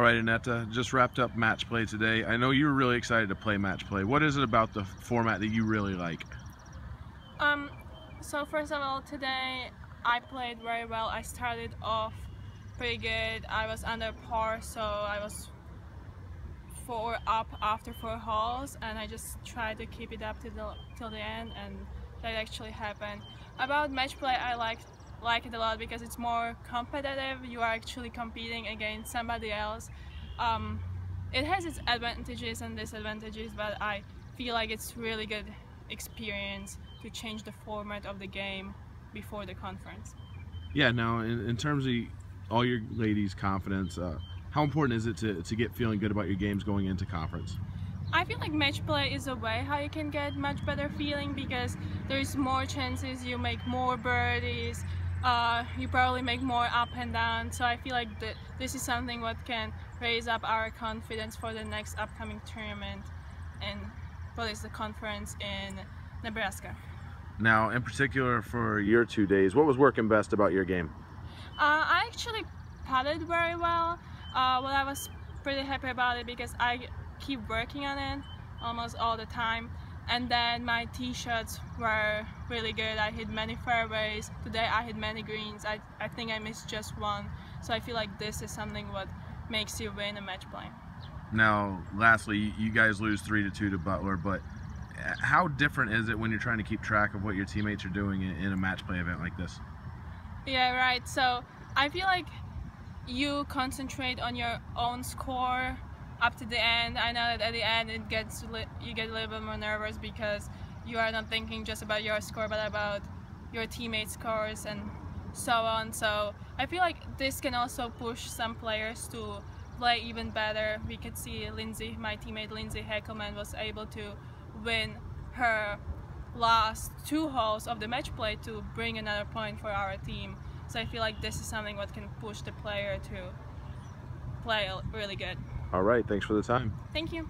All right, Aneta, just wrapped up match play today. I know you were really excited to play match play. What is it about the format that you really like? Um, so first of all, today I played very well. I started off pretty good. I was under par, so I was four up after four holes, and I just tried to keep it up to the till the end, and that actually happened. About match play, I like like it a lot because it's more competitive. You are actually competing against somebody else. Um, it has its advantages and disadvantages, but I feel like it's really good experience to change the format of the game before the conference. Yeah. Now, in, in terms of all your ladies' confidence, uh, how important is it to, to get feeling good about your games going into conference? I feel like match play is a way how you can get much better feeling because there's more chances you make more birdies, uh, you probably make more up and down. So I feel like that this is something what can raise up our confidence for the next upcoming tournament and what is the conference in Nebraska. Now, in particular for your two days, what was working best about your game? Uh, I actually putted very well. Uh, well, I was pretty happy about it because I keep working on it almost all the time. And then my tee shots were really good. I hit many fairways. Today I hit many greens. I, I think I missed just one. So I feel like this is something what makes you win a match play. Now, lastly, you guys lose three to two to Butler, but uh, how different is it when you're trying to keep track of what your teammates are doing in a match play event like this? Yeah, right. So I feel like you concentrate on your own score up to the end. I know that at the end it gets you get a little bit more nervous because you are not thinking just about your score but about your teammates' scores and so on. So I feel like this can also push some players to play even better. We could see Lindsay, my teammate Lindsay Heckelman was able to win her last two holes of the match play to bring another point for our team. So I feel like this is something what can push the player to play really good. All right, thanks for the time. Thank you.